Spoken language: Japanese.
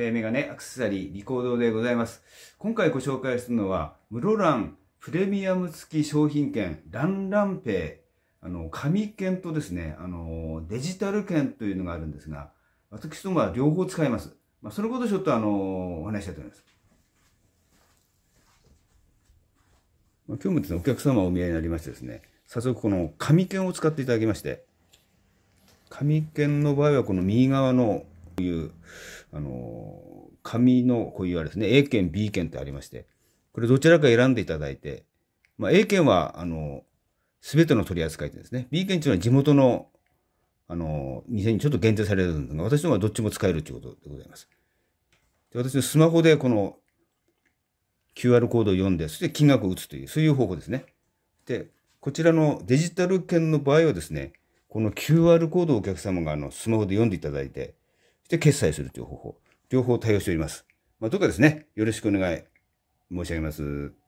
えー、メガネアクセサリーリコードでございます。今回ご紹介するのは、室蘭プレミアム付き商品券ランランペイ、あの、紙券とですね、あの、デジタル券というのがあるんですが、私どもは両方使います。まあ、そのことをちょっとあの、お話したいと思います。まあ、今日もですね、お客様お見合いになりましてですね、早速この紙券を使っていただきまして、紙券の場合はこの右側のういう、あの、紙のこういうあれですね、A 券、B 券ってありまして、これどちらか選んでいただいて、まあ、A 券は、あの、すべての取り扱いですね。B 券というのは地元の、あの、店にちょっと限定されるんですが、私の方はどっちも使えるということでございます。で私のスマホでこの QR コードを読んで、そして金額を打つという、そういう方法ですね。で、こちらのデジタル券の場合はですね、この QR コードをお客様があのスマホで読んでいただいて、で決済するという方法、両方対応しております。まあ、どうかですね、よろしくお願い申し上げます。